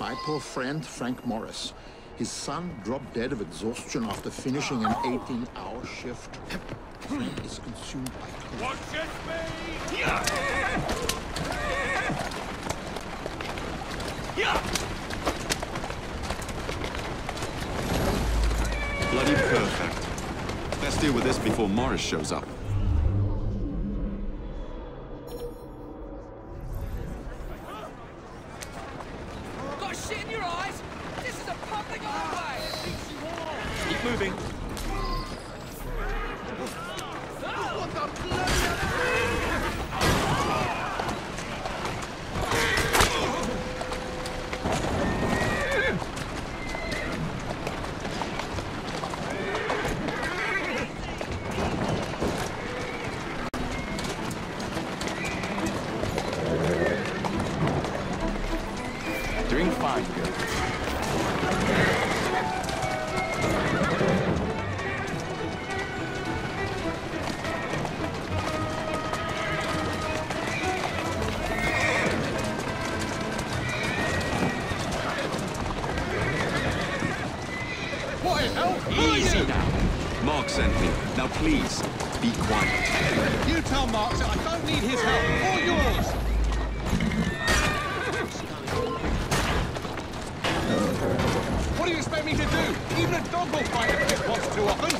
My poor friend, Frank Morris. His son dropped dead of exhaustion after finishing an 18-hour shift. Frank is consumed by... Watch it, me! Yeah! Bloody perfect. Let's deal with this before Morris shows up. Moving. Easy now. Marx sent me. Now please, be quiet. You tell Marx that I don't need his help, or yours! What do you expect me to do? Even a dog will fight if pit once too often.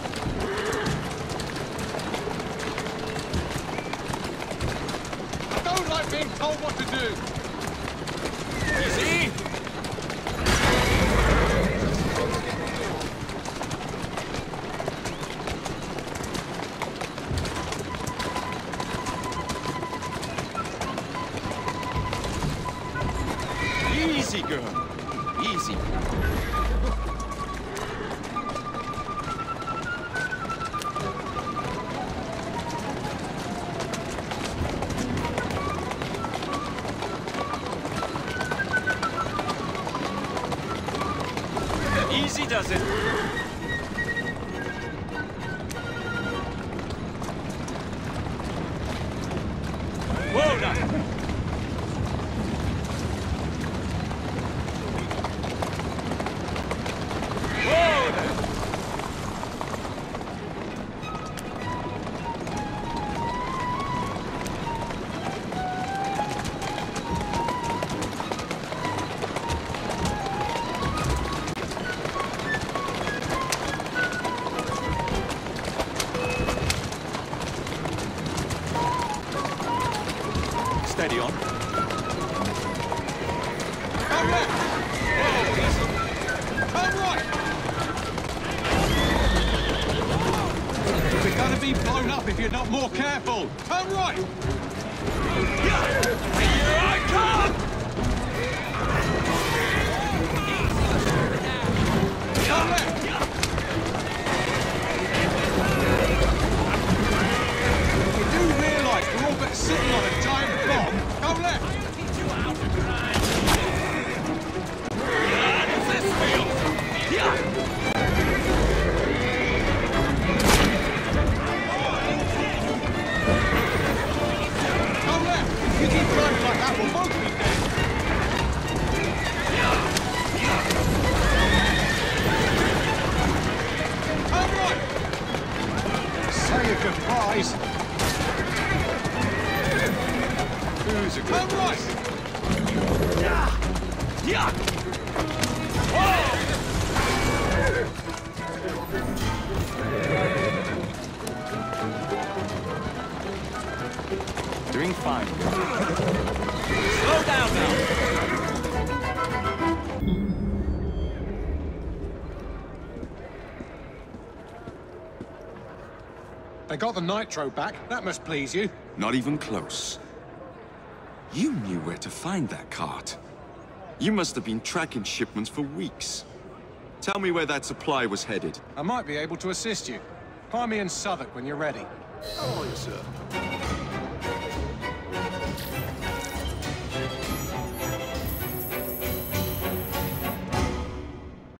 I don't like being told what to do. Easy. Girl. Easy. Easy does it. Whoa now. Steady on. Right! We're gonna be blown up if you're not more careful. Turn right! Here I! Come Who's a good Come right! Doing fine. Slow down now! They got the nitro back. That must please you. Not even close. You knew where to find that cart. You must have been tracking shipments for weeks. Tell me where that supply was headed. I might be able to assist you. Find me in Southwark when you're ready. How are you, sir?